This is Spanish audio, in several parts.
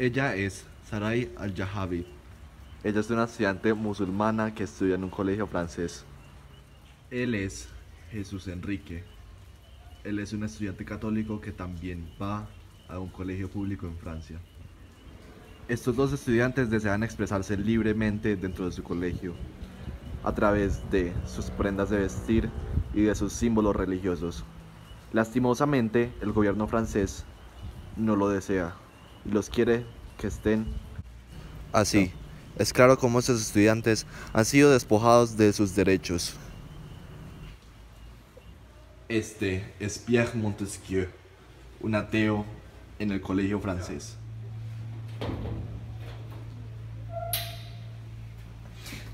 Ella es Sarai Al-Jahabi. Ella es una estudiante musulmana que estudia en un colegio francés. Él es Jesús Enrique. Él es un estudiante católico que también va a un colegio público en Francia. Estos dos estudiantes desean expresarse libremente dentro de su colegio, a través de sus prendas de vestir y de sus símbolos religiosos. Lastimosamente, el gobierno francés no lo desea y los quiere que estén así. Es claro cómo estos estudiantes han sido despojados de sus derechos. Este es Pierre Montesquieu, un ateo en el colegio francés.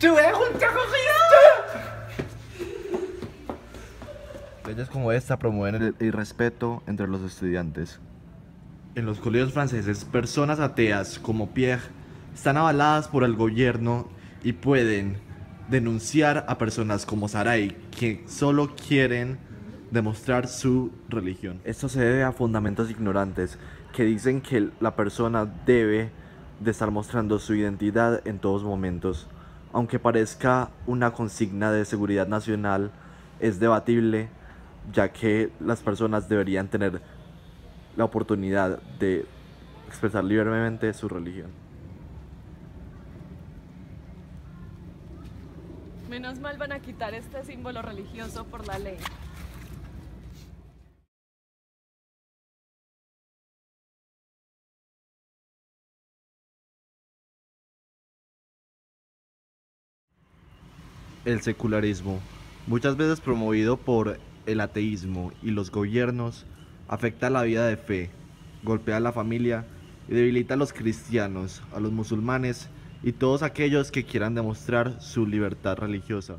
¡Tú eres un terrorista! Leyes como esta promueven el irrespeto entre los estudiantes. En los colegios franceses, personas ateas como Pierre están avaladas por el gobierno y pueden denunciar a personas como Sarai que solo quieren demostrar su religión. Esto se debe a fundamentos ignorantes que dicen que la persona debe de estar mostrando su identidad en todos momentos. Aunque parezca una consigna de seguridad nacional, es debatible ya que las personas deberían tener la oportunidad de expresar libremente su religión. Menos mal van a quitar este símbolo religioso por la ley. El secularismo, muchas veces promovido por el ateísmo y los gobiernos, afecta la vida de fe, golpea a la familia y debilita a los cristianos, a los musulmanes y todos aquellos que quieran demostrar su libertad religiosa.